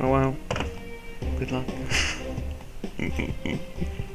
Oh wow. Good luck.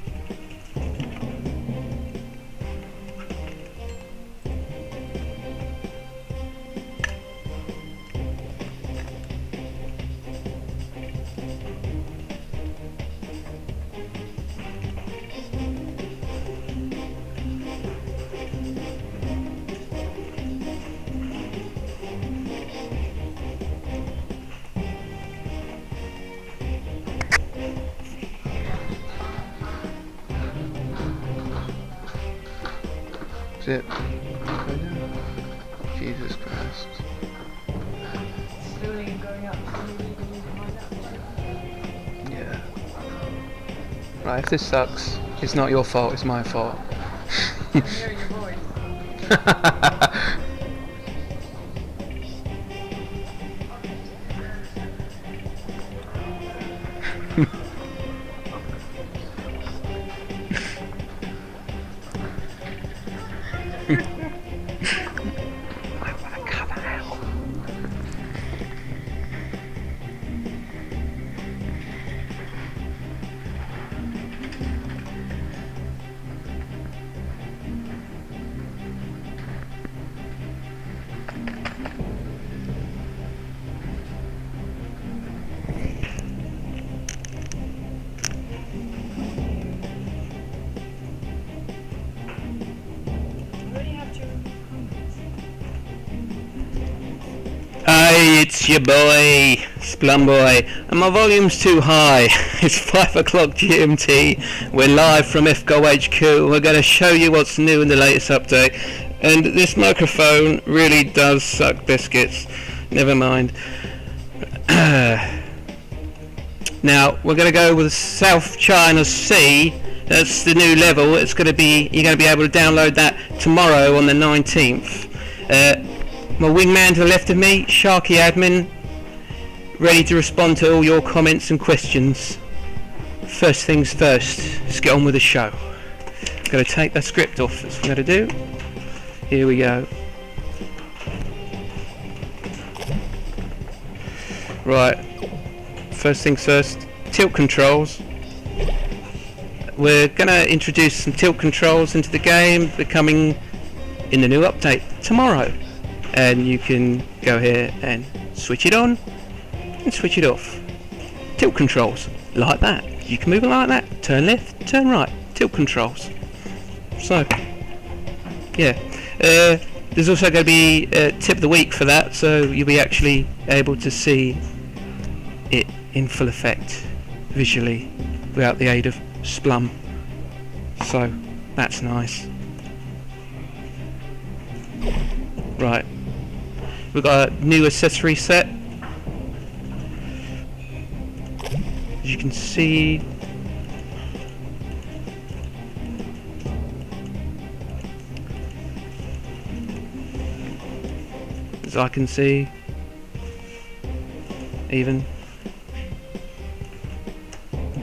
this sucks, it's not your fault, it's my fault. it's your boy, Splumboy, and my volume's too high. It's 5 o'clock GMT. We're live from FGO HQ. We're going to show you what's new in the latest update. And this microphone really does suck biscuits. Never mind. now, we're going to go with South China Sea. That's the new level. It's going to be, you're going to be able to download that tomorrow on the 19th. Uh, my wingman to the left of me, Sharky Admin, ready to respond to all your comments and questions. First things first, let's get on with the show. I'm going to take that script off, that's what I'm going to do. Here we go. Right, first things first, tilt controls. We're going to introduce some tilt controls into the game, they're coming in the new update tomorrow and you can go here and switch it on and switch it off. Tilt controls, like that. You can move it like that. Turn left, turn right. Tilt controls. So, yeah. Uh, there's also going to be a tip of the week for that, so you'll be actually able to see it in full effect visually without the aid of Splum. So, that's nice. Right. We've got a new accessory set. As you can see, as I can see, even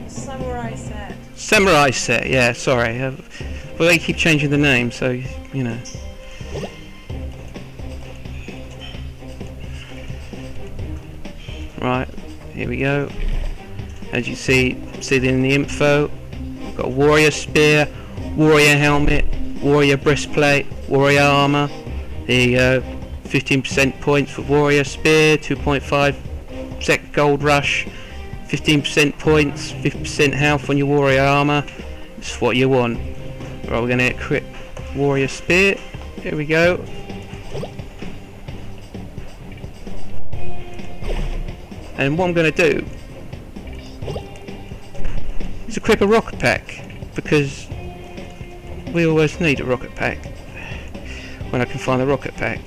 Samurai set. samurai set. Yeah, sorry. Uh, well, they keep changing the name, so you know. Right, here we go. As you see, see in the info, got warrior spear, warrior helmet, warrior breastplate, warrior armor. There you go. 15% points for warrior spear, 2.5 sec gold rush, 15% points, 50% health on your warrior armor. It's what you want. Right, we're gonna crit warrior spear. Here we go. And what I'm going to do is equip a rocket pack because we always need a rocket pack when I can find a rocket pack.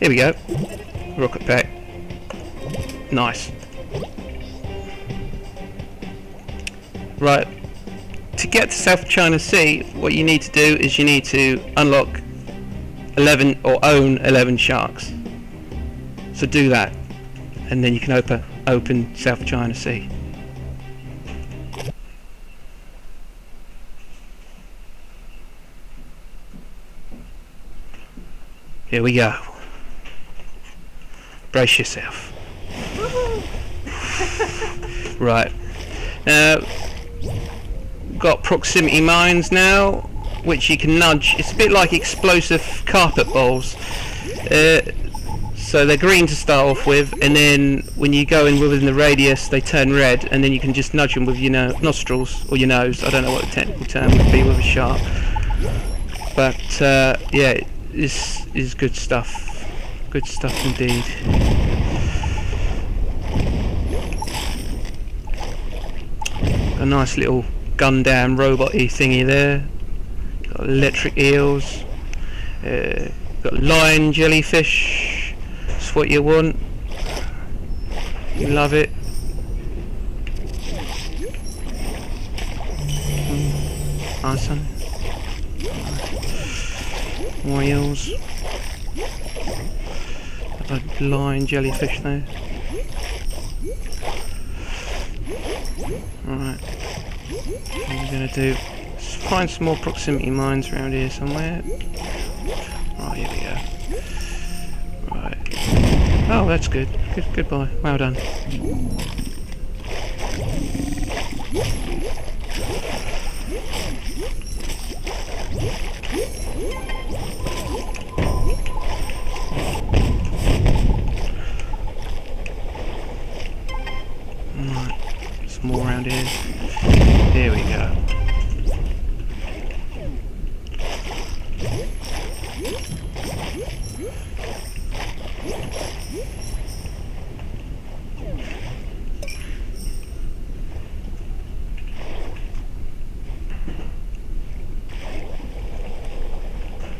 Here we go. Rocket pack. Nice. Right. To get to South China Sea, what you need to do is you need to unlock 11 or own 11 sharks. So do that and then you can open open South China Sea. Here we go. Brace yourself. right. Now, got proximity mines now, which you can nudge. It's a bit like explosive carpet balls. Uh, so they're green to start off with, and then when you go in within the radius, they turn red, and then you can just nudge them with your no- nostrils or your nose. I don't know what the technical term would be with a shark, but uh, yeah, this is good stuff. Good stuff indeed. A nice little Gundam robot-y thingy there. Got electric eels. Uh, got lion jellyfish. What you want. You love it. Mm, one. More eels. A lion jellyfish there. Alright. What we're gonna do find some more proximity mines around here somewhere. Right, here we go. Right. Oh, that's good. Good goodbye. Well done. Right. Some more around here. There we go.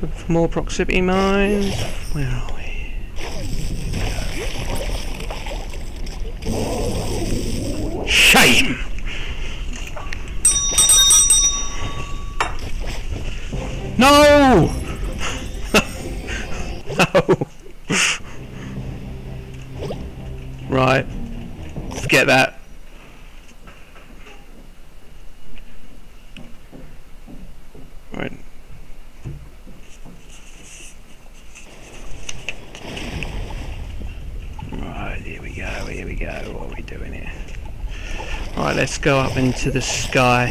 Look for more proximity mines. Where are we? Shame! No! no! right. Forget that. Right. Right, here we go, here we go. What are we doing here? Right, let's go up into the sky.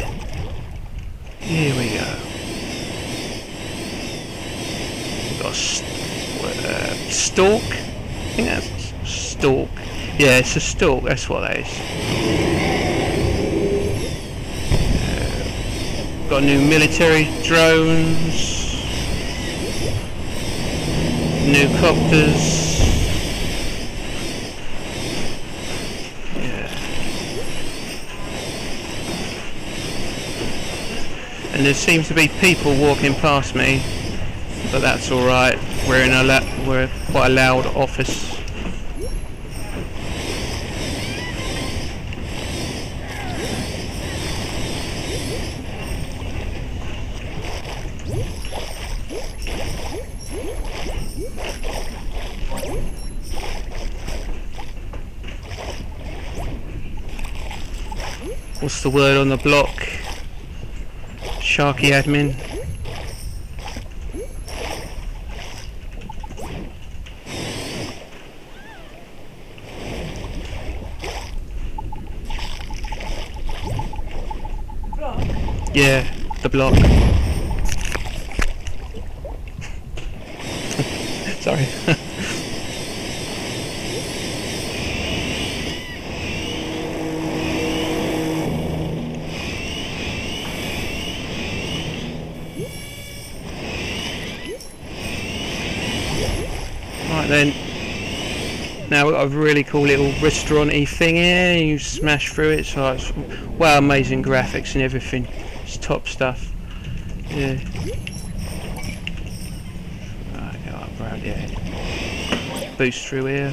Here we go. We've got uh, stork. I think that's stork. Yeah, it's a stork. That's what that is. Uh, got new military drones. New copters. And there seems to be people walking past me, but that's all right. We're in a we're quite a loud office. What's the word on the block? Sharky admin. Yeah, the block. Got a really cool little restaurant-y thing here. You smash through it, so it's well amazing graphics and everything. It's top stuff. Yeah. Right, go up round here. Boost through here.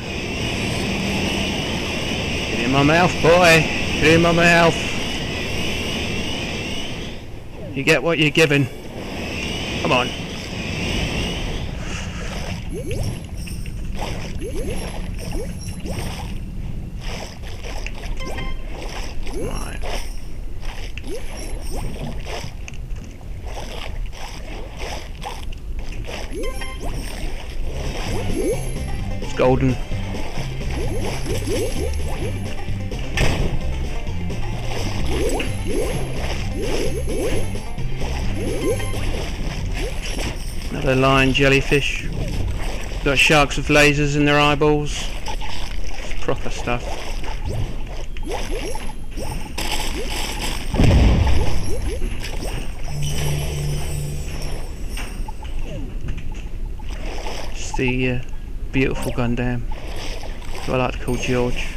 Get in my mouth, boy. Get in my mouth. You get what you're given. Come on. Jellyfish. Got sharks with lasers in their eyeballs. It's proper stuff. It's the uh, beautiful Gundam. I like to call George.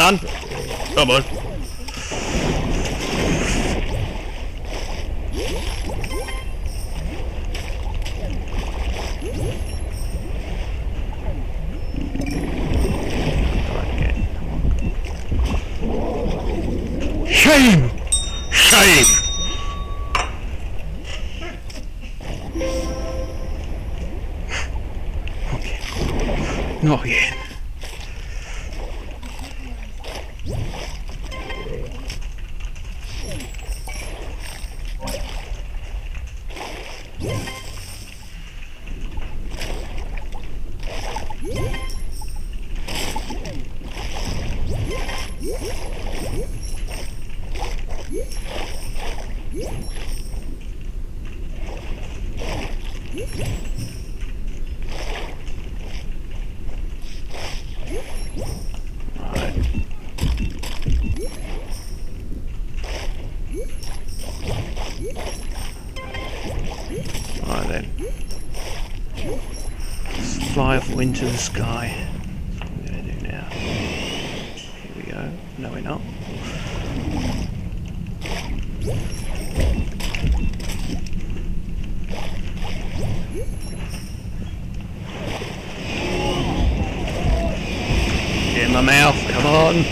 On. Come on. Shame! Shame! Okay. Not again. Right. Right then. Let's fly off into the sky. That's what I'm gonna do now. Here we go. No, we're not. In my mouth, come on.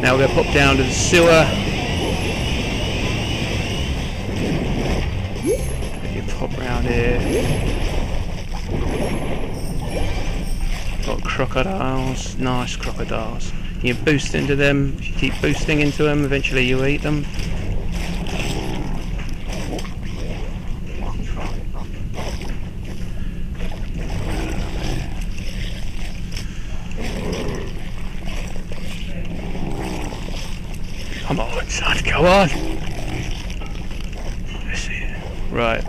Now we're gonna pop down to the sewer. You pop round here. Crocodiles, nice crocodiles. You boost into them, you keep boosting into them, eventually you eat them. Come on, son, go on. Let's see. Right.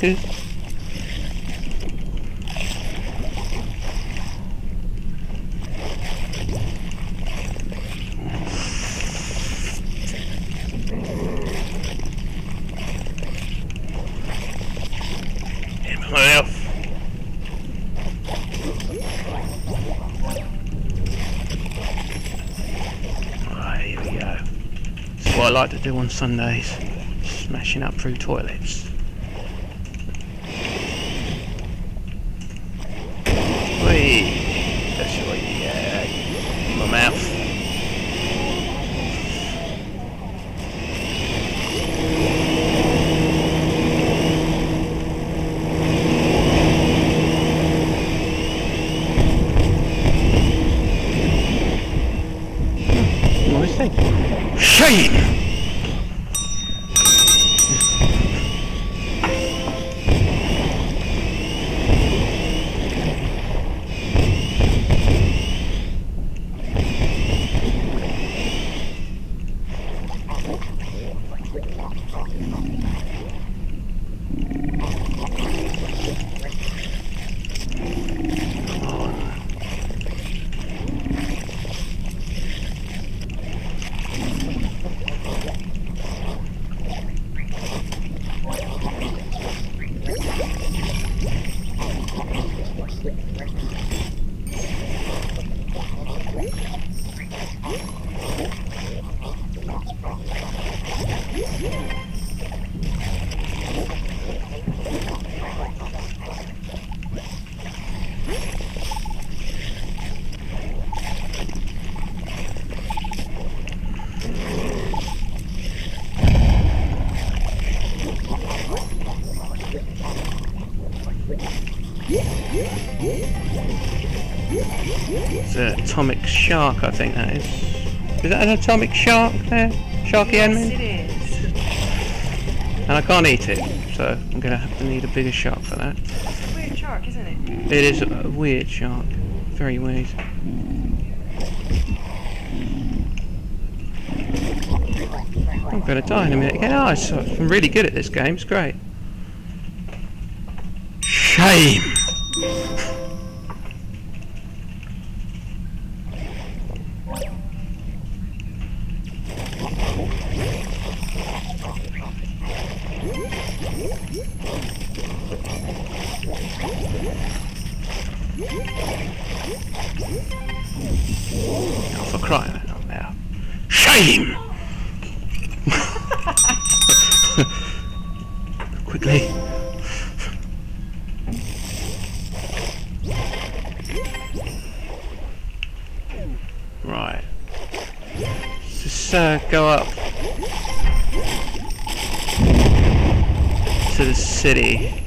Who- In my mouth. Right, here we go. That's what I like to do on Sundays. Smashing up through toilets. Atomic shark, I think that is. Is that an atomic shark there? Sharky yes, it is. And I can't eat it, so I'm gonna have to need a bigger shark for that. It's a weird shark, isn't it? It is a weird shark. Very weird. I'm gonna die in a minute again. Oh, I'm really good at this game. It's great. Shame! Let's uh, go up to the city.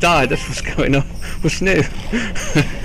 Died, that's what's going on. What's new?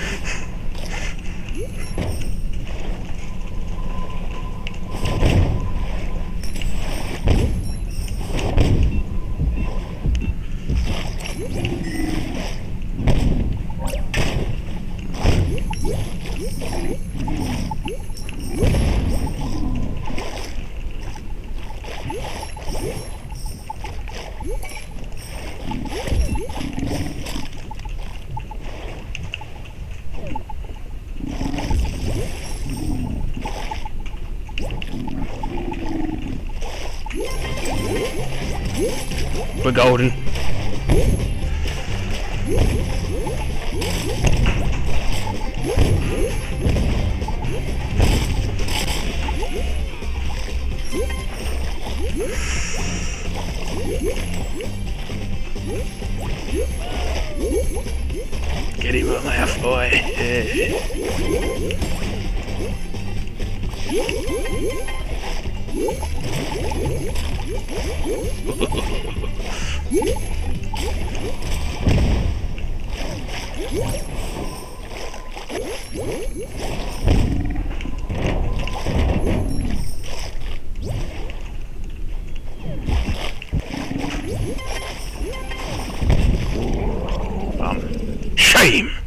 Um,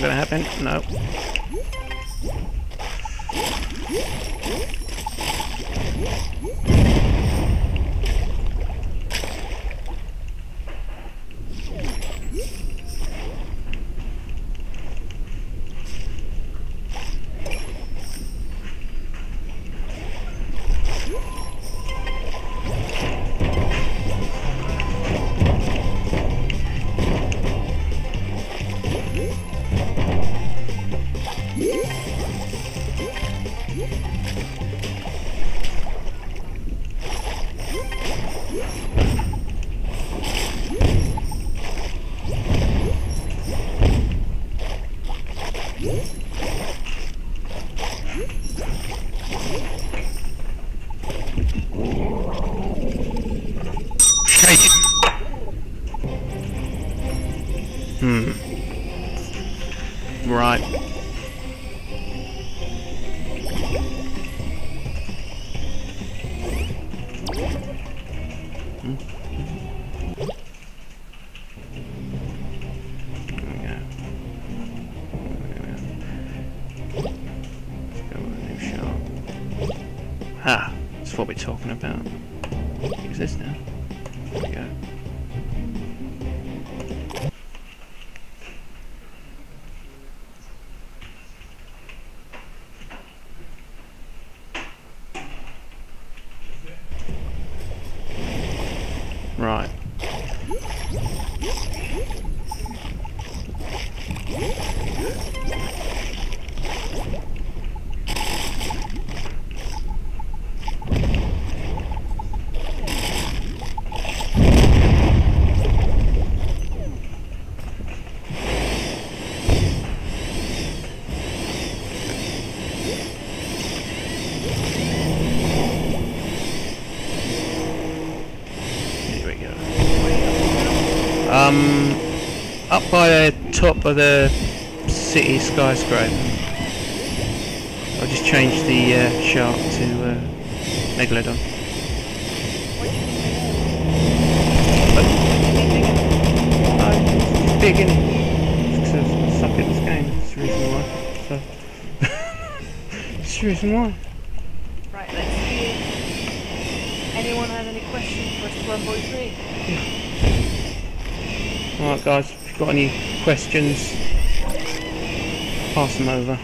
not gonna happen. No. Up by the top of the city skyscraper. I'll just change the uh, shark to uh, Megalodon. I'm big in to suck at this game. That's the reason why. So. That's the reason why. Right, let's see anyone have any questions for Splumboy 3. Alright guys, if you've got any questions, pass them over.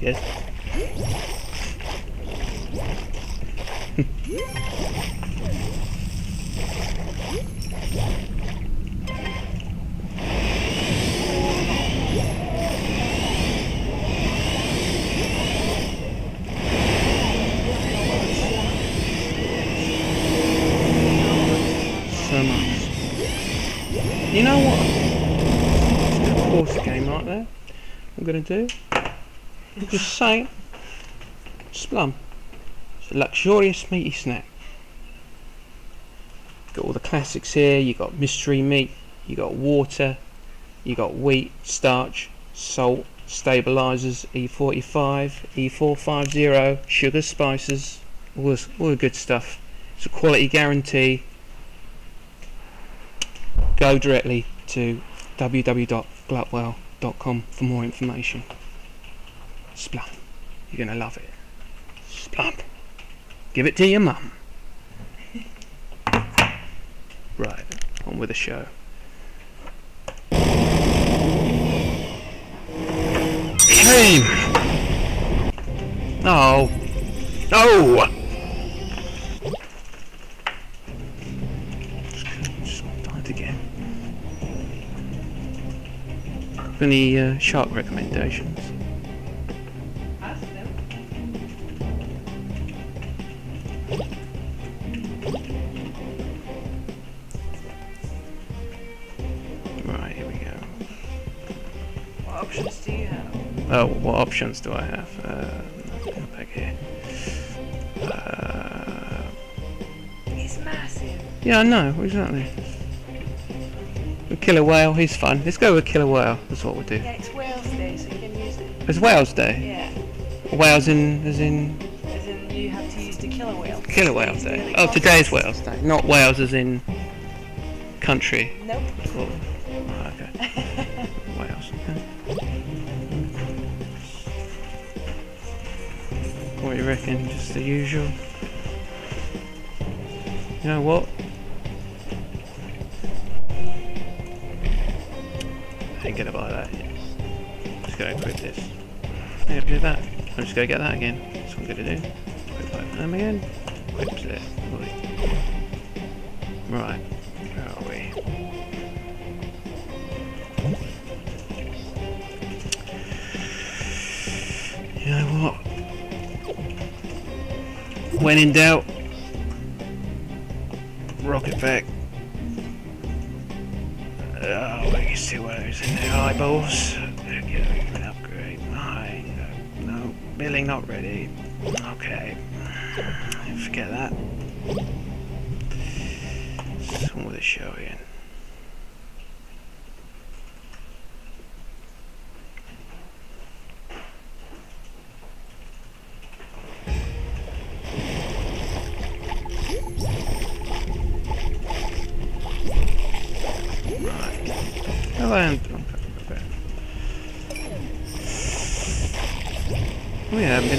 Yes. So much. You know what? Just a course game right there. I'm gonna do. Just saying. Splum. It's a luxurious meaty snack. Got all the classics here. You got mystery meat. You got water. You got wheat, starch, salt, stabilizers, E45, E450, sugar, spices, all this, all the good stuff. It's a quality guarantee. Go directly to www.glutwell.com for more information. Splum. You're gonna love it. Splum. Give it to your mum. Right, on with the show. Shame! No! No! Any uh, shark recommendations? Right, here we go. What options do you have? Oh, what options do I have? Uh, back here. Uh, It's massive. yeah, I know, exactly. Killer whale, he's fun. Let's go with killer whale. That's what we'll do. Yeah, it's Wales Day, so you can use it. It's Whales Day. Yeah. Whales in, as in As in, you have to use the killer whale. killer whale It's day. Oh, today's Whales Day, not Wales as in country. Nope. Oh, okay. Wales. Okay. What do you reckon? Just the usual. You know what? Do that. I'm just gonna get that again. That's what I'm gonna do. Equip that them again. Right. Where are we? You know what? When in doubt, not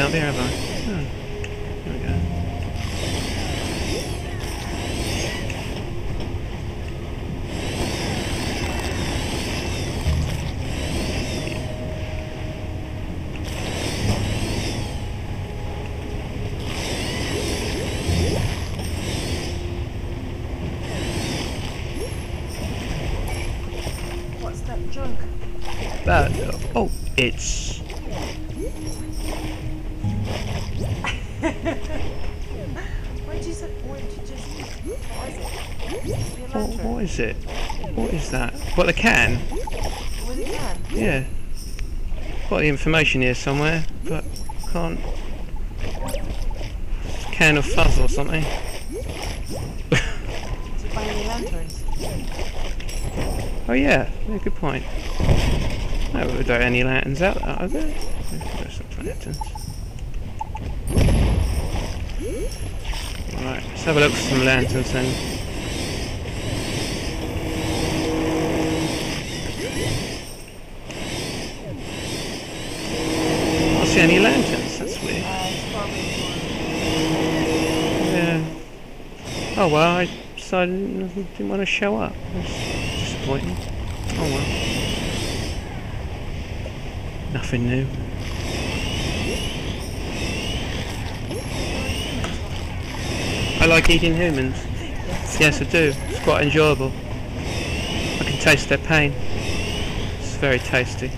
Up there, have we go. What's that junk? Oh, it's what, what is it? What is that? What the can? With a can? Yeah. Got the information here somewhere, but can't. Can of fuzz or something. Oh yeah, yeah good point. No, there are any lanterns out there, are there? There's some lanterns. Right, let's have a look for some lanterns then. I don't see any lanterns, that's weird. Uh, Yeah. Oh well, I decided I didn't want to show up. That's disappointing. Oh well. Nothing new. I like eating humans. Yes, I do. It's quite enjoyable. I can taste their pain. It's very tasty.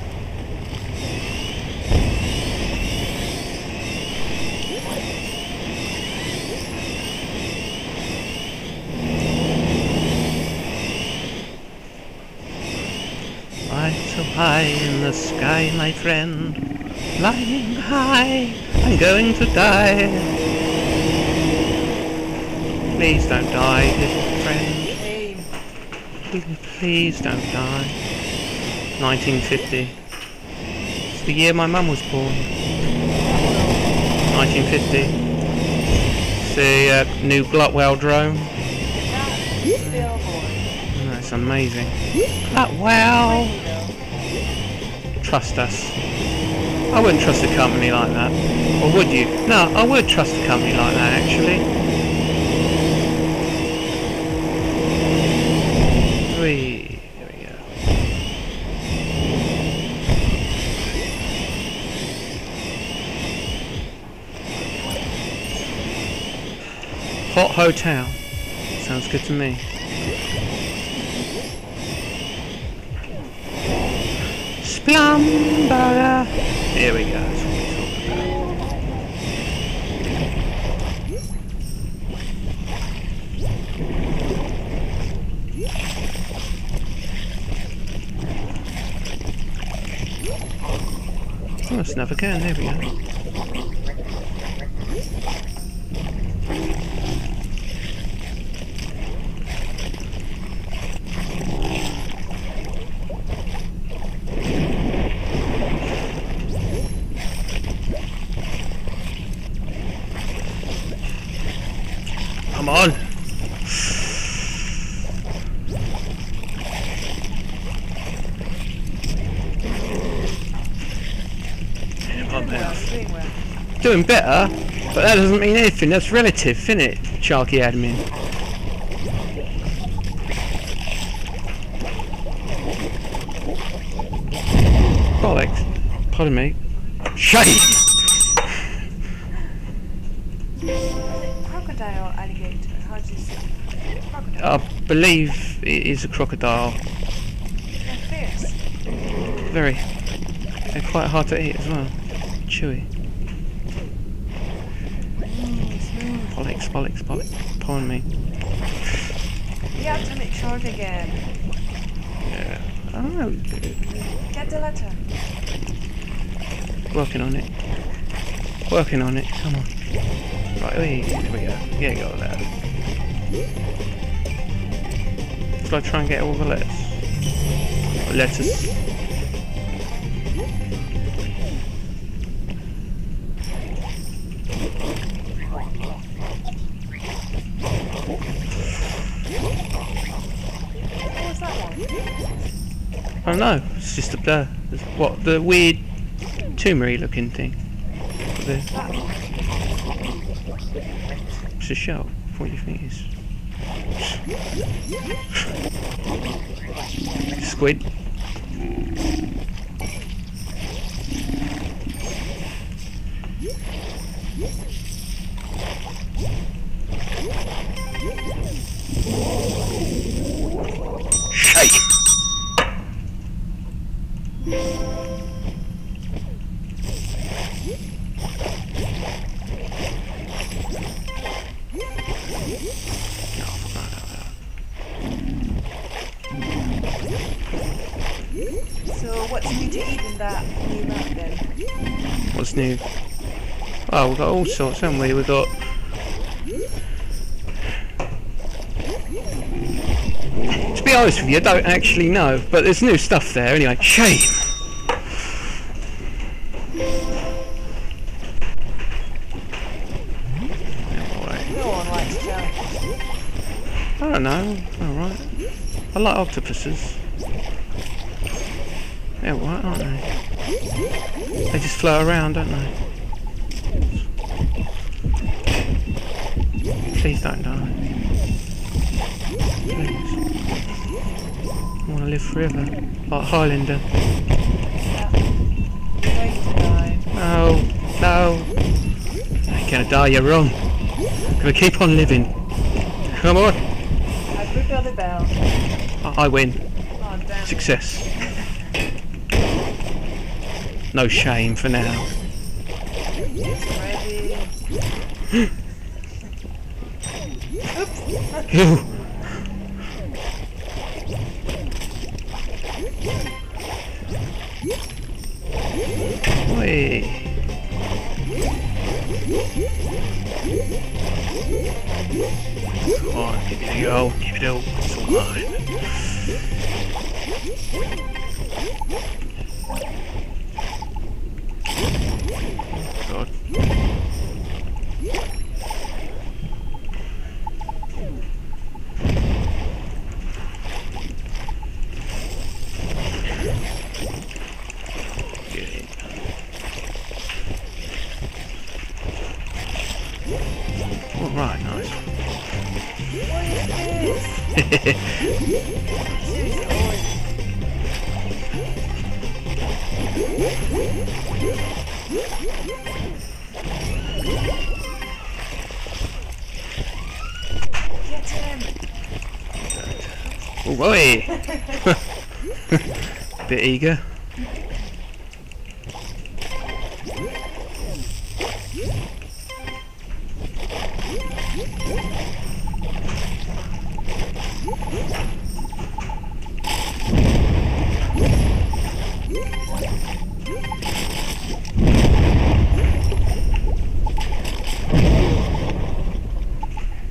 Fly so high in the sky, my friend. Flying high, I'm going to die. Please don't die, little friend. Please, please don't die. 1950. It's the year my mum was born. 1950. It's the uh, new Glotwell drone. That billboard. It's amazing. Glotwell! Trust us. I wouldn't trust a company like that. Or would you? No, I would trust a company like that actually. Three. Hot hotel. Sounds good to me. Splumber. Here we go. Oh, another can. There we go. Come on. Doing well, doing well. Doing better, but that doesn't mean anything. That's relative, isn't it, Sharky admin? Bollocks. Pardon me. Shame! Crocodile, alligator. How do you say? Crocodile. I believe it is a crocodile. They're fierce. Very. They're quite hard to eat as well. Chewy. Mm, smooth. Bollocks, bollocks, bollocks. Pardon me. You have to make short again. Yeah. Oh. oh, Get the letter. working on it. Working on it. Come on. Right, wait, there we go. Yeah, you got that. Should I try and get all the letters? Letters. Don't know. It's just a blur. What the weird tumoury looking thing. The, it's a shell. What do you think it is? Squid. We've got all sorts, haven't we? We've got. To be honest with you, I don't actually know, but there's new stuff there anyway. Shame! I don't know. Alright. I like octopuses. They're white, aren't they? They just float around, don't they? I want to live forever. Like Highlander. To die. No, no. You're gonna die, you're wrong. Gonna keep on living. Come on. I the bell. I I win. Oh Success. No shame for now. Oi. Come on, give it a go. Give it a Bit eager.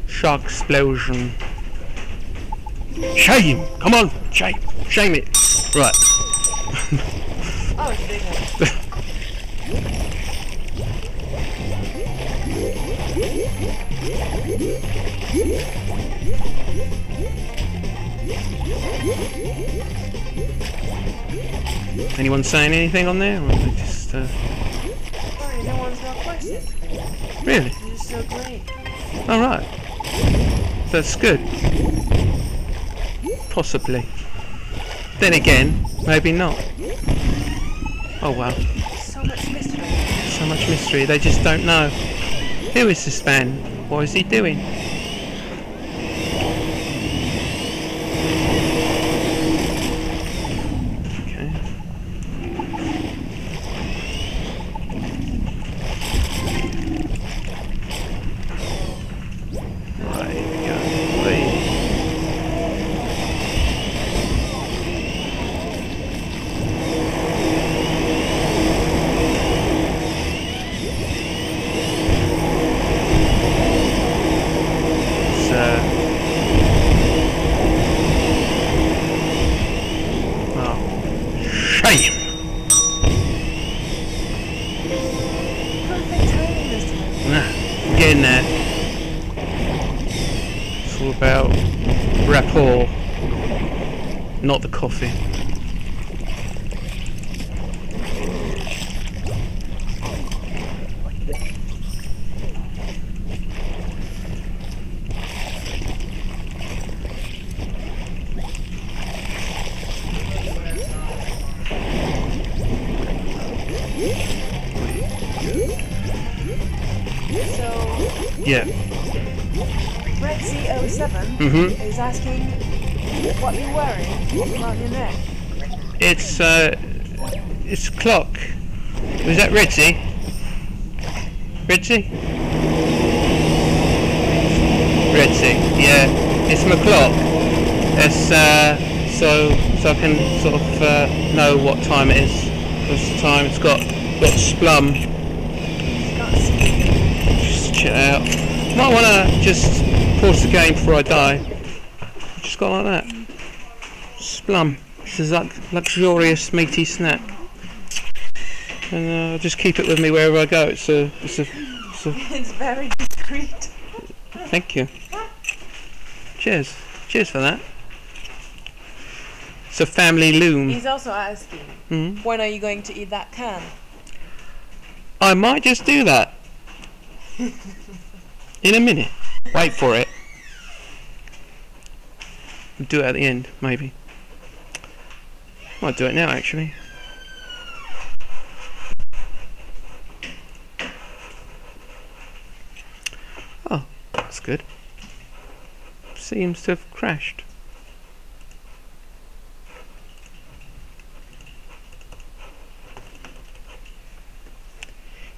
Shark explosion. Shame! Come on! Shame! Shame it! Right. Oh, it's a big one. Anyone saying anything on there? Or just, uh, Sorry, no one's got questions. really? You're so great. Alright. That's good. Possibly. Then again, maybe not. Oh wow. So much mystery. So much mystery, they just don't know. Who is this man? What is he doing? Coffee. So, Yeah. Red C07 Mhm. is asking what you're wearing around your neck. It's uh, it's a clock. That Ritzy? Ritzy? Ritzy. Yeah. It's my clock. It's uh, so so I can sort of uh, know what time it is. What's the time? It's got got splum. Just chill out. Might want to just pause the game before I die. Just got like that. Splum. This is like luxurious meaty snack. And uh, just keep it with me wherever I go. It's a, it's a, it's a It's very discreet. thank you. Cheers. Cheers for that. It's a family loom. He's also asking, hmm when are you going to eat that can? I might just do that. In a minute. Wait for it. Do it at the end, maybe. Might do it now, actually. Oh, that's good. Seems to have crashed.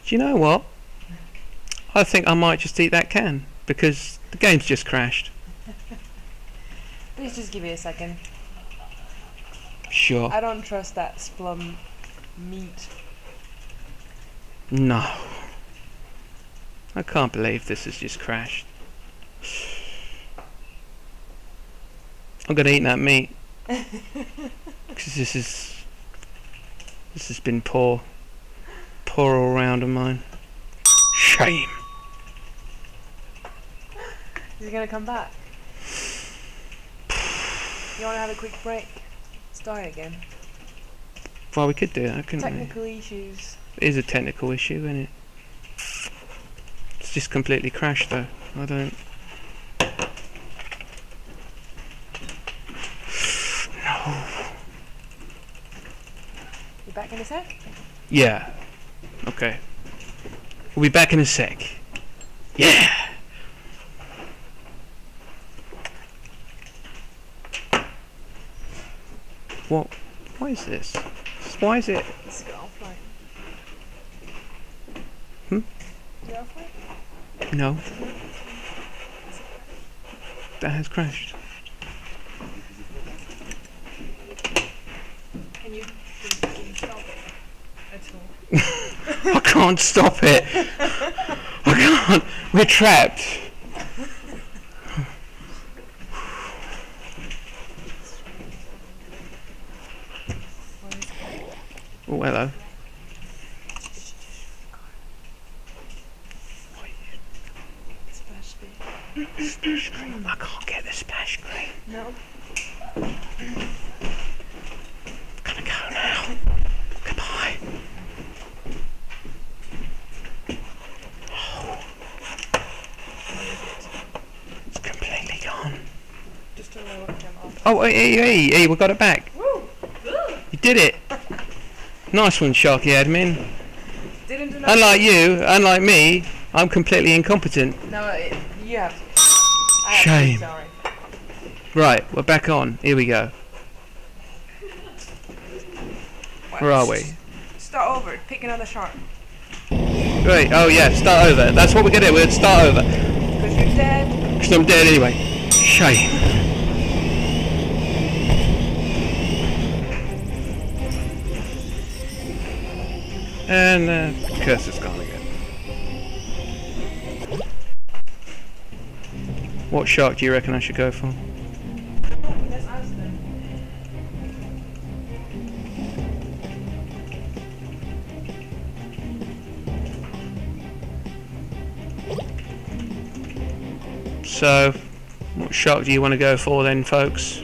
Do you know what? I think I might just eat that can because the game's just crashed. Please just give me a second. Sure. I don't trust that splum meat. No. I can't believe this has just crashed. I'm gonna eat that meat. Because this is. This has been poor. Poor all round of mine. Shame. Is he gonna come back? You wanna have a quick break? Start again. Well, we could do that, couldn't we? Technical issues. It is a technical issue, isn't it? Just completely crashed though. I don't. No. You back in a sec? Yeah. Okay. We'll be back in a sec. Yeah. What? Why is this? Why is it? Let's go offline. Hmm? You offline? No. That has crashed. Can you, can you stop it at all? I can't stop it. I can't. We're trapped. Oh, hello. Splash bit. Splash screen. I can't get the splash screen. No. Gonna go now. Goodbye. It's completely gone. Just turn my webcam off. Oh, hey, hey, we got it back. Woo! You did it. Nice one, Sharky Admin. Unlike you, unlike me, I'm completely incompetent. No, it, you have to. I have to be Shame. sorry. Right, we're back on. Here we go. Where are we? Start over. Pick another shark. Right, oh yeah, start over. That's what we're gonna do, we're gonna start over. Because you're dead. Because I'm dead anyway. Shame. And uh, curse is gone again. What shark do you reckon I should go for? So, what shark do you want to go for then, folks?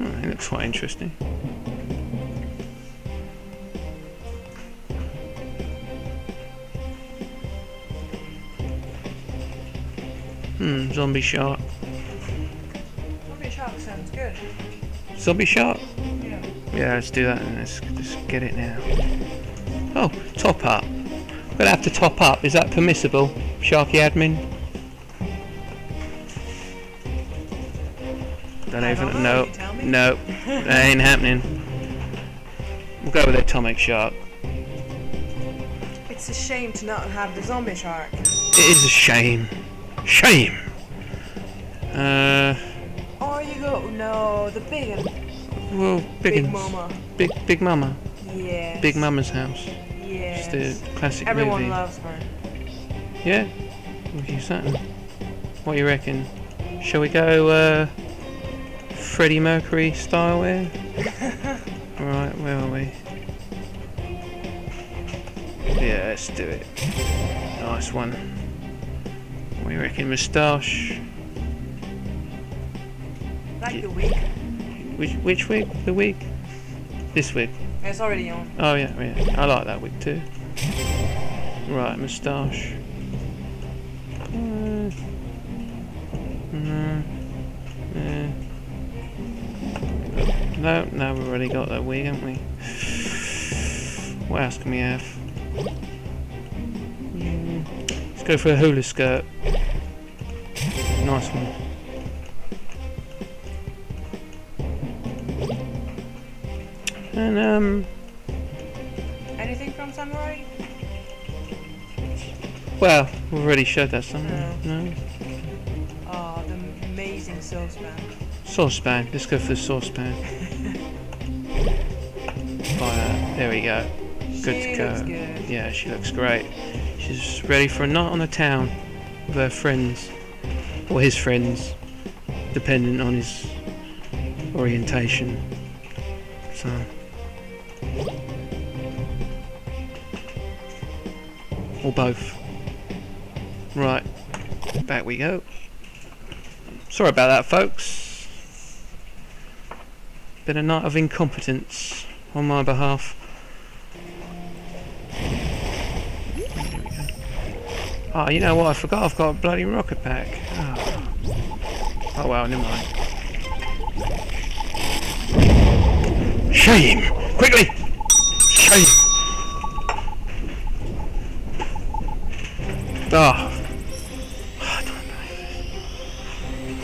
it looks quite interesting. Hmm, zombie shark. Zombie shark sounds good. Zombie shark? Yeah. Yeah, let's do that and let's just get it now. Oh, top up. We're Gonna have to top up. Is that permissible, Sharky admin? Don't I even don't no know, me. no that ain't happening. We'll go with atomic shark. It's a shame to not have the zombie shark. It is a shame. Shame. Uh, Or you go no, the big one. well, Big Biggins. Mama. Big Big Mama. Yes. Big Mama's house. Yeah. Just a classic Everyone movie. loves her. Yeah, we'll use that. What do you reckon? Shall we go uh, Freddie Mercury style here? right, where are we? Yeah, let's do it. Nice one. You reckon? Moustache? Like the wig. Which which wig? The wig? This wig. It's already on. Oh yeah, yeah. I like that wig too. Right, moustache. Uh, no. Yeah. No, no, we've already got that wig, haven't we? What else can we have? Mm, Let's go for a hula skirt. Nice one. And um, Anything from Samurai? well, we've already showed that somewhere. No. Oh, the amazing saucepan. Saucepan. Let's go for the saucepan. Fire. There we go. Good she to go. good. Yeah, she looks great. She's ready for a night on the town with her friends. Or his friends. Depending on his orientation. So. Or both. Right. Back we go. Sorry about that, folks. Been a night of incompetence on my behalf. Oh, you know what? I forgot I've got a bloody rocket pack. Oh, wow, never mind. Shame! Quickly! Shame! Oh. I don't believe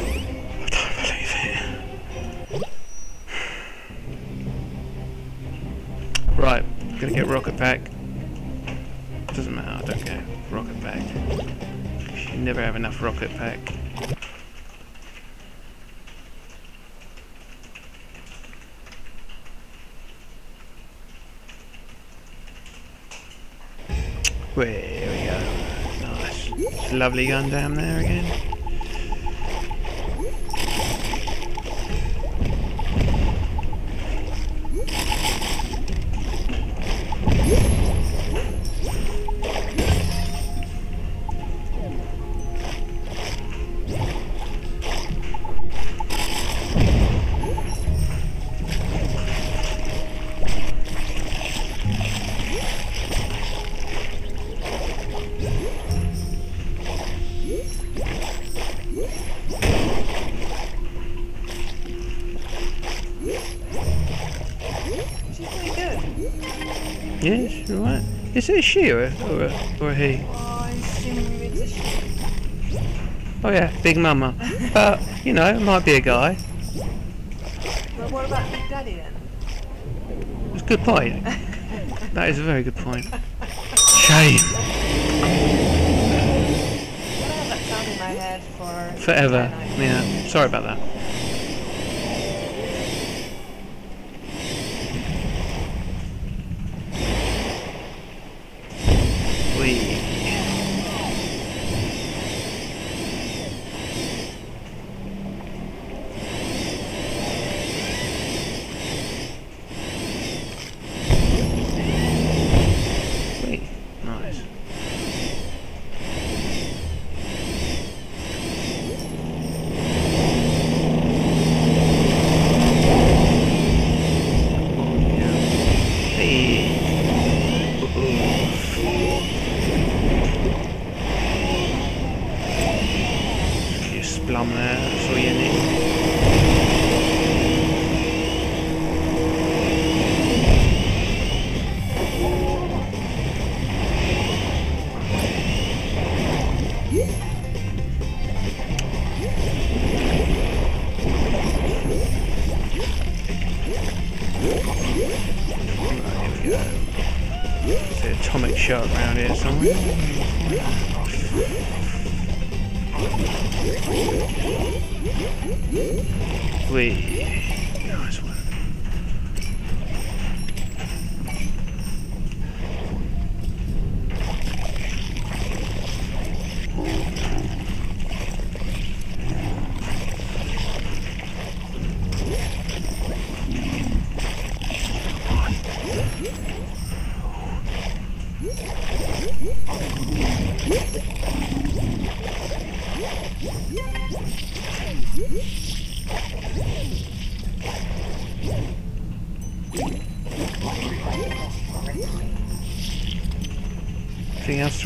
it. I don't believe it. Right, gonna get rocket pack. Doesn't matter, I don't care. Rocket pack. You never have enough rocket pack. There we go. Nice. Lovely gun down there again. Is it a she or a, or a, or a he? Oh, I assume it's a she. Oh yeah, Big Mama. But, you know, it might be a guy. But what about Big Daddy then? It's a good point. that is a very good point. Shame. I'm have that sound in my head for Forever. Yeah. Sorry about that.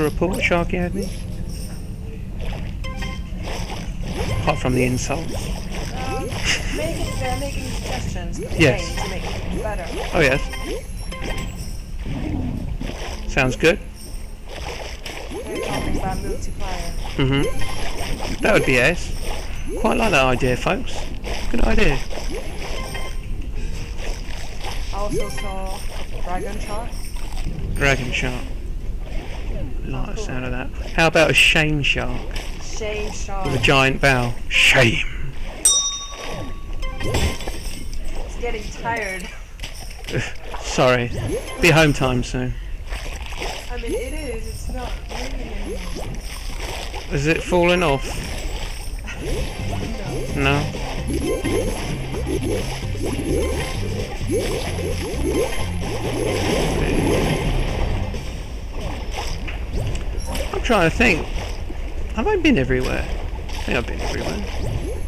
To report, Sharky Admin? Apart from the insults. Um, making, they're making suggestions the Yes. to make it better. Oh yes. Sounds good. They're talking about multiplayer. Mm-hmm. That would be ace. Quite like that idea, folks. Good idea. I also saw Dragon Shark. Dragon shark. Like the sound of that. How about a shame shark Shame Shark. with a giant bow? Shame. It's getting tired. Sorry. Be home time soon. I mean, it is. It's not raining. Is it falling off? No. I'm trying to think. Have I been everywhere? I think I've been everywhere. I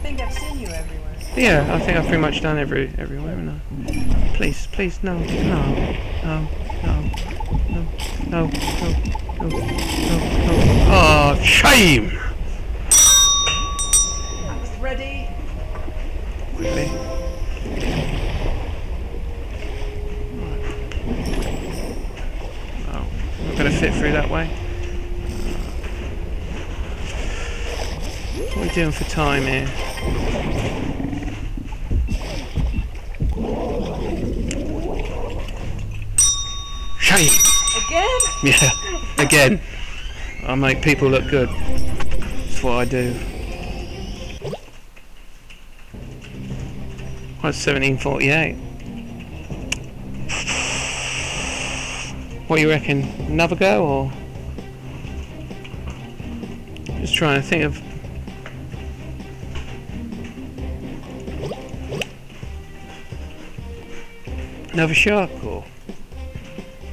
think I've seen you everywhere. Yeah, I think I've pretty much done every everywhere. No. Please, please, no, no, no, no, no, no, no, no, no, no. Oh, shame! I was ready. Really? Oh, not going to fit through that way. What are we doing for time here? Shame! Again? Yeah, again. I make people look good. That's what I do. What's 1748? What do you reckon? Another go or? Just trying to think of. Another shark or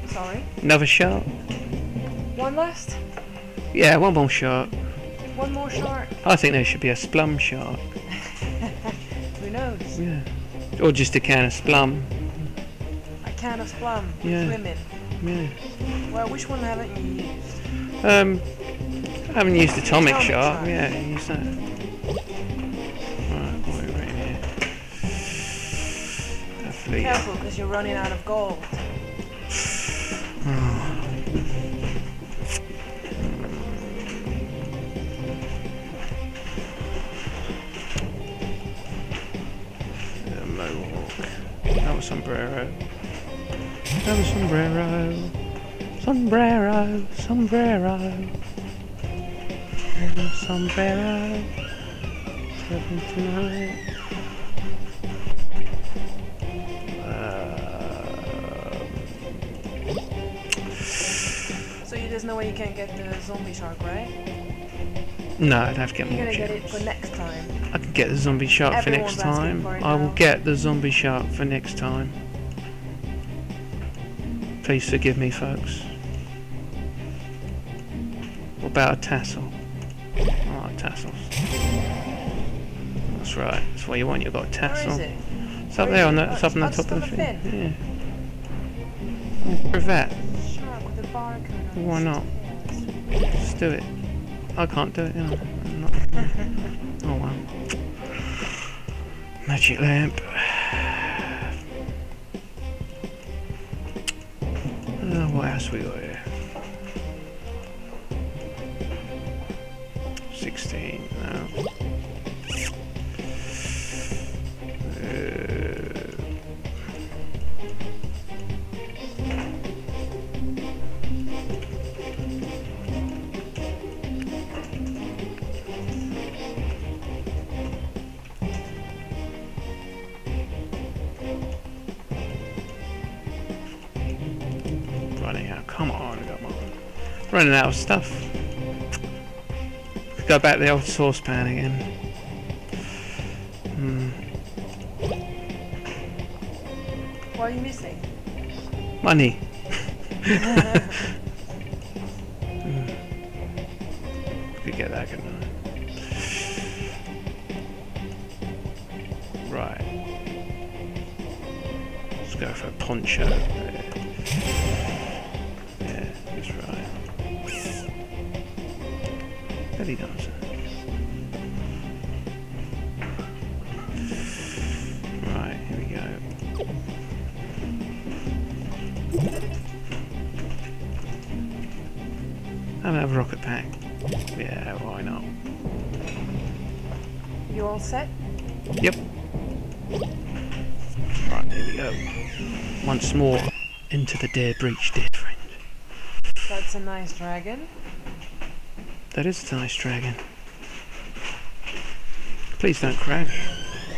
Sorry. another shark? One last? Yeah, one more shark. One more shark? I think there should be a splum shark. Who knows? Yeah. Or just a can of splum. A can of splum. Yeah. Swimming. Yeah. Well, which one haven't you used? Um, I haven't used atomic Atomic shark. shark. Yeah, use that. Right, right here? Hopefully. Careful, you're running out of gold. A mohawk. No sombrero. No sombrero. Sombrero. Sombrero. Sombrero. Seven tonight. Way you can get the zombie shark, right? No, I'd have to get You're more gonna get it for next time. I can get the zombie shark Everyone's for next time. for I will now. get the zombie shark for next time. Please forgive me, folks. What about a tassel? I like tassels. That's right. That's what you want. You've got a tassel. it? It's up Where there on the, Oh, it's up on the it's top of the thing. Yeah. Cravat. Why not? Let's do it. I can't do it. You know. Oh well. Magic lamp. Uh, what else we got here? Running out of stuff. Go back to the old saucepan again. Hmm. What are you missing? Money. breach, dear friend. That's a nice dragon. That is a nice dragon. Please don't crash.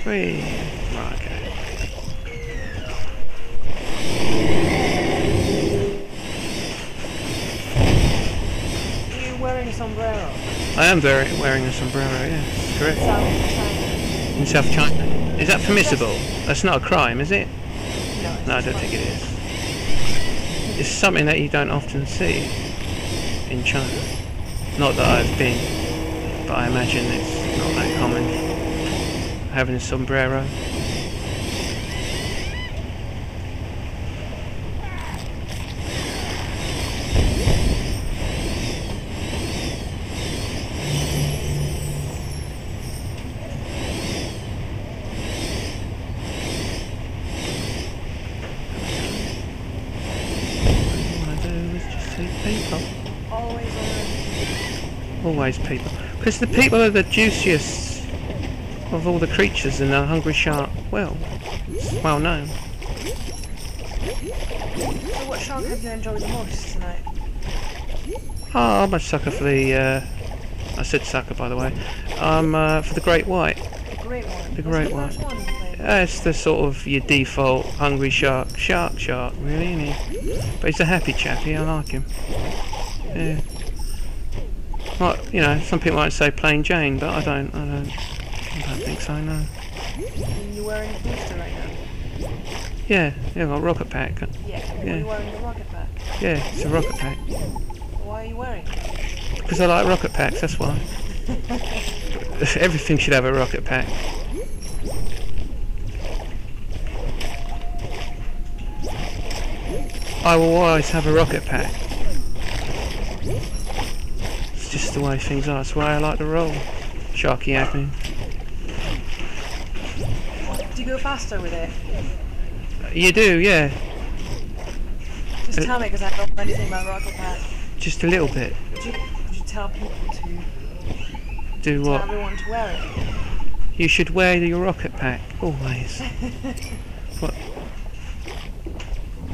Whee. Right, okay. Are you wearing a sombrero? I am very wearing a sombrero, yes, correct. South China. In South China. Is that permissible? That's not a crime, is it? No, No, I don't think it is. It's something that you don't often see in China. Not that I've been, but I imagine it's not that common. Having a sombrero. Always people. Because the people are the juiciest of all the creatures in the hungry shark. Well, well known. So what shark have you enjoyed the most tonight? Oh, I'm a sucker for the. Uh, I said sucker, by the way. I'm uh, for the great white. The great White? The great one. first one? Uh, it's the sort of your default hungry shark, shark, shark, really, isn't he? But he's a happy chappy. I like him. Yeah. Like, you know, some people might say plain Jane, but I don't. I don't. I don't think so. No. You wearing a booster right now? Yeah, yeah, got rocket pack. Yeah. Yeah. You wearing the rocket pack? Yeah, it's a rocket pack. Why are you wearing it? Because I like rocket packs, that's why. Everything should have a rocket pack. I will always have a rocket pack. Just the way things are. It's the way I like to roll. Sharky acting. Do you go faster with it? You do, yeah. Just Uh, tell me because I don't know anything about rocket pack. Just a little bit. Would you, would you tell people to Do tell what? everyone to wear it? You should wear your rocket pack always.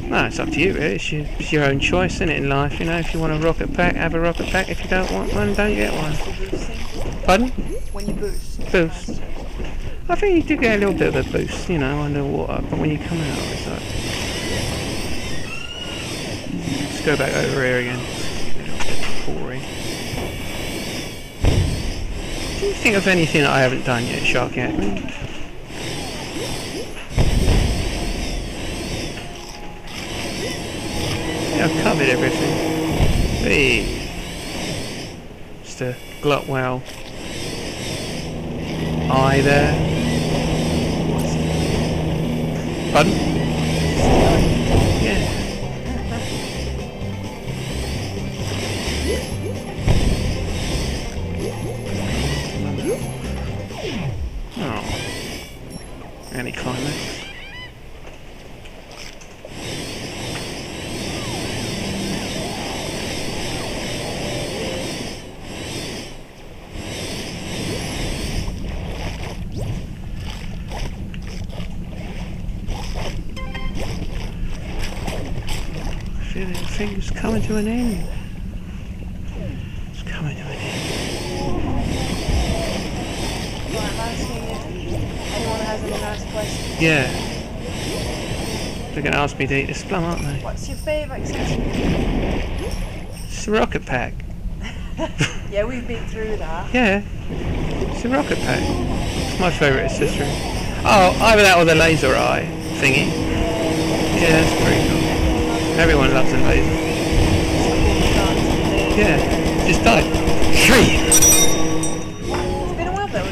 No, it's up to you. It's, your, it's your own choice, isn't it? In life, you know, if you want a rocket pack, have a rocket pack. If you don't want one, don't get one. Pardon? When you boost. Boost. I think you do get a little bit of a boost, you know, underwater. But when you come out, it's like. Let's go back over here again. A bit boring. Do you think of anything that I haven't done yet, Sharky? I've covered everything. Hey. Just a glut well. Eye there. Pardon? Yeah. Oh. Anticlimax. I feel it. Things coming to an end. It's coming to an end. Right, last thing anyone has any last questions? Yeah. They're going to ask me to eat this plum, aren't they? What's your favourite accessory? It's the rocket pack. yeah, we've been through that. Yeah, it's a rocket pack. It's my favourite accessory. Oh, either that or the laser eye thingy. Yeah, that's pretty cool. Everyone loves a laser. Yeah, just died. Three. It's been a while though.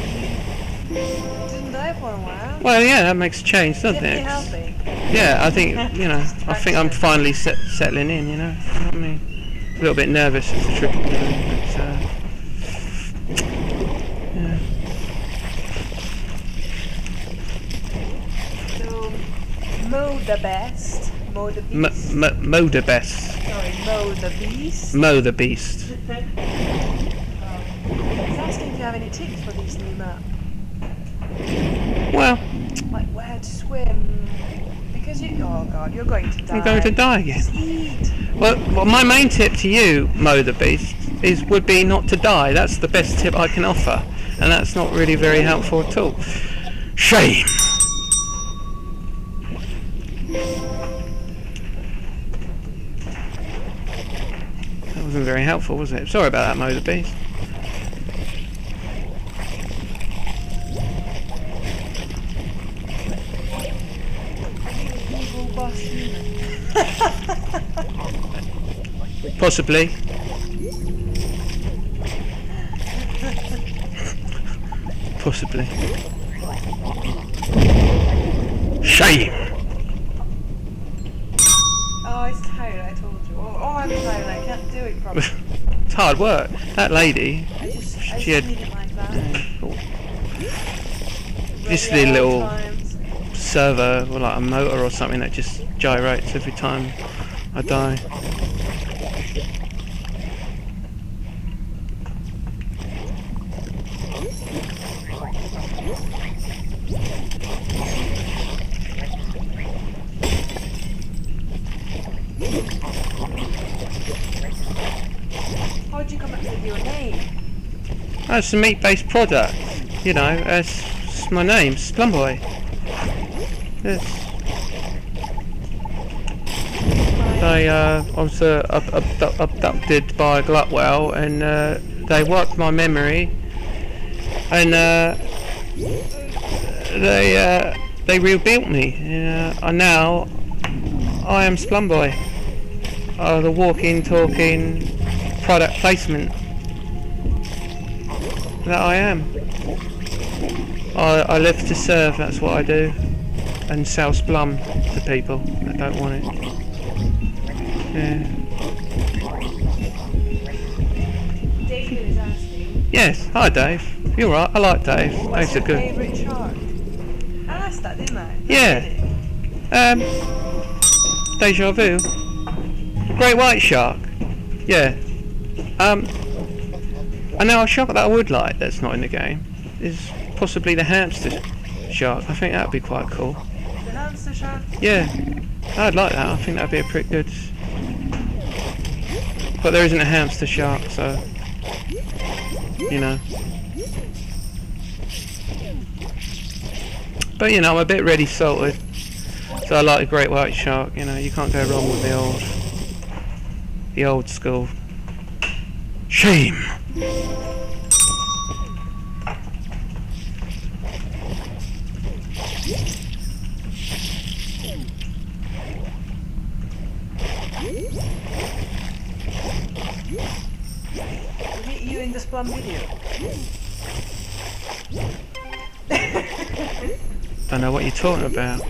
Didn't die for a while. Well, yeah, that makes a change, doesn't it? healthy. Yeah, I think you know. I think I'm finally set, settling in. You know, you know what I mean. A little bit nervous as the trip going, but uh, yeah. So, Mo the best. Mo the M- beast. m- mow the best. Sorry, Mo the beast. Mow the beast. Um, he's asking if you have any tips for this new map. Well, Like where to swim. Because you. Oh god, you're going to die. I'm going to die again. Just eat. Well, well, my main tip to you, mow the beast, is would be not to die. That's the best tip I can offer, and that's not really very helpful at all. Shame. Wasn't very helpful, was it? Sorry about that, mow the beast. Evil boss human. Possibly. Possibly. Shame. Oh, it's tired, I told you. Oh, oh I'm tired, I can't do it properly. it's hard work. That lady. I just, I She had- need like that. This little- times. server or like a motor or something that just gyrates every time I die. How'd you come up with your name? That's a meat-based product. You know, that's, my name, SplumBoy. I, uh, I was uh, abdu- abducted by Glutwell and uh, they wiped my memory and uh, they uh, they rebuilt me. Uh, and now I am SplumBoy. Uh, the walking, talking product placement that I am. I, I live to serve, that's what I do. And sell splum to people that don't want it. Yeah. David is asking. Yes, hi Dave. You're right, I like Dave. What's Dave's a your good. favourite shark? I asked that, didn't I? Yeah. Um, deja vu. Great white shark. Yeah. Um, and now a shark that I would like that's not in the game is possibly the hamster shark. I think that'd be quite cool. The hamster shark? Yeah, I'd like that. I think that'd be a pretty good. But there isn't a hamster shark, so you know. But you know, I'm a bit ready salted, so I like a great white shark. You know, you can't go wrong with the old, the old school. Shame. We meet you in the Splum video. Don't know what you're talking about.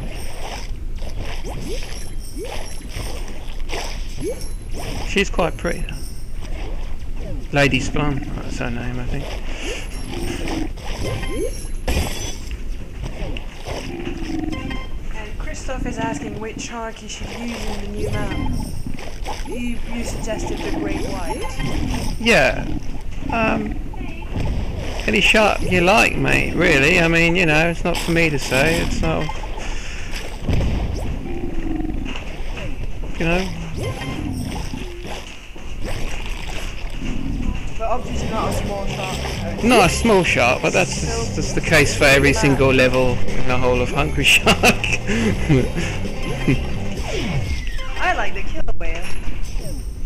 She's quite pretty. Lady Splum, that's her name, I think. And Christoph is asking which shark he should use in the new map. You, you suggested the great white. Yeah. Um, any shark you like, mate, really. I mean, you know, it's not for me to say. It's not. You know? Not a small shark. Not a small shark, but that's, that's the case for every single level in the whole of Hungry Shark. I like the killer whale.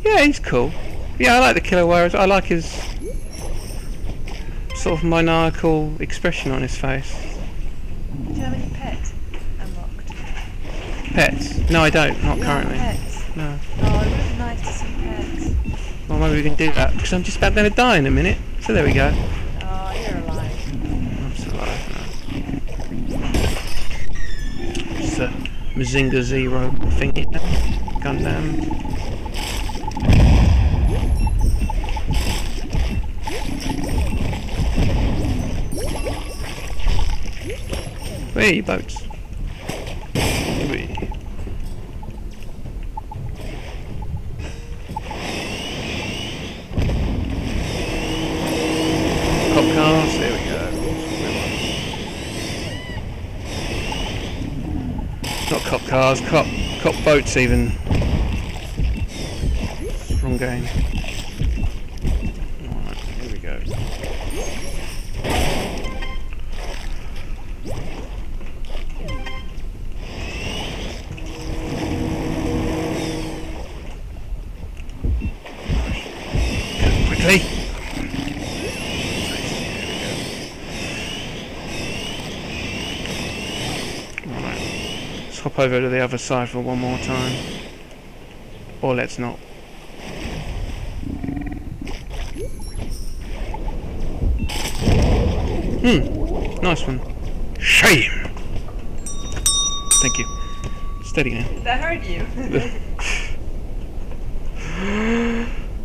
Yeah, he's cool. Yeah, I like the killer whale. I like his sort of maniacal expression on his face. Do you have any pets unlocked? Pets? No, I don't. Not You currently. No. Oh, it would be nice to see pets. Well, maybe we can do that because I'm just about going to die in a minute. So there we go. Oh, you're alive. I'm alive. It's a Mazinger Zero thingy. Gundam. Um, Where are you boats? Whee. Cop cars, there we go. Not cop cars, cop cop boats even. Wrong game. Alright, here we go. Quickly! Alright. Let's hop over to the other side for one more time. Or let's not. Hmm. Nice one. Shame! Thank you. Steady now. That hurt you.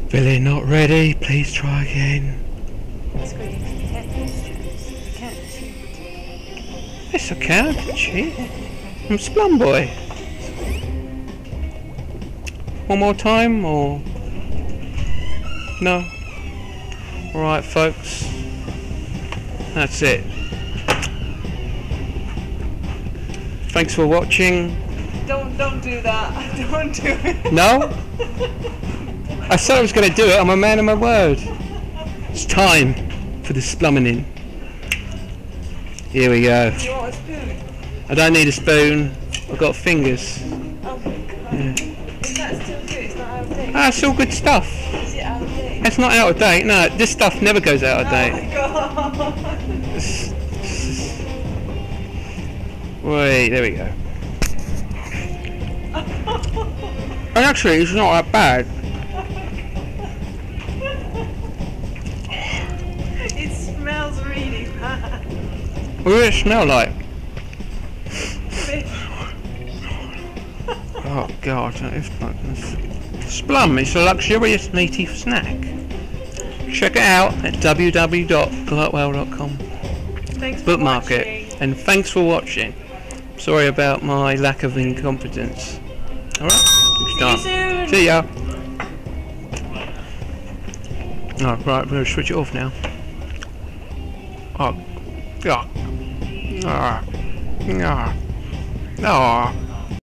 Billy, not ready. Please try again. It's you can't choose. You can't cheat. Yes, I can. I can cheat. I'm SplumBoy. One more time, or no? All right, folks. That's it. Thanks for watching. Don't, don't do that. Don't do it. No? I said I was going to do it. I'm a man of my word. It's time for the splumming. In. Here we go. I don't need a spoon. I've got fingers. Oh god. Is that still good? It's not out of date. Ah, it's all good stuff. Is it out of date? It's not out of date. No, this stuff never goes out of Oh date. my god. Wait, there we go. And actually, it's not that bad. it smells really bad. What does it smell like? God, it's buttons. Splum, it's a luxurious native snack. Check it out at www.gluttwell.com. Thanks Bookmark it. And thanks for watching. Sorry about my lack of incompetence. Alright, See. See ya. Oh, right, I'm going to switch it off now. Oh, God. Ah. Ah. Ah. Ah.